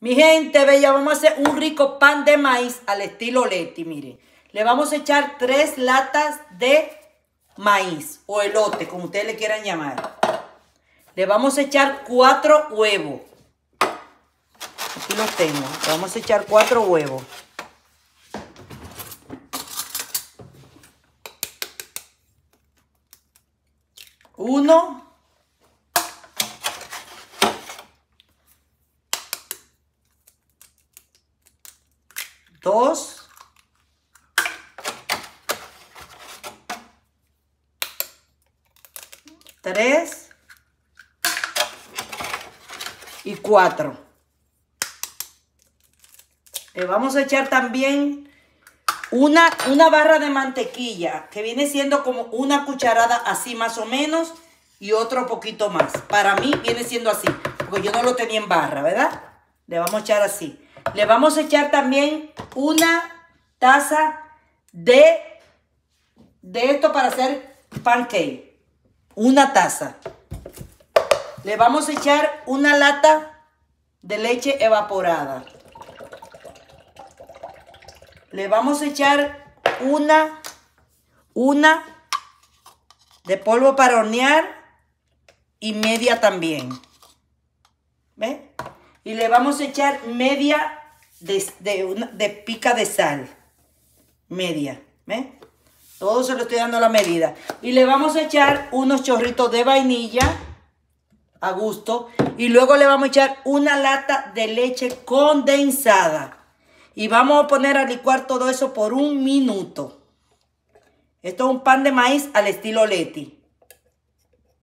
Mi gente bella, vamos a hacer un rico pan de maíz al estilo Leti, miren. Le vamos a echar tres latas de maíz o elote, como ustedes le quieran llamar. Le vamos a echar cuatro huevos. Aquí los tengo. Le vamos a echar cuatro huevos. Uno. Dos. Tres. Y cuatro. Le vamos a echar también una, una barra de mantequilla, que viene siendo como una cucharada así más o menos, y otro poquito más. Para mí viene siendo así, porque yo no lo tenía en barra, ¿verdad? Le vamos a echar así. Le vamos a echar también una taza de, de esto para hacer pancake. Una taza. Le vamos a echar una lata de leche evaporada. Le vamos a echar una, una de polvo para hornear y media también. ¿Ve? Y le vamos a echar media de, de, de pica de sal. Media. ¿Ve? Todo se lo estoy dando la medida. Y le vamos a echar unos chorritos de vainilla a gusto. Y luego le vamos a echar una lata de leche condensada. Y vamos a poner a licuar todo eso por un minuto. Esto es un pan de maíz al estilo Leti.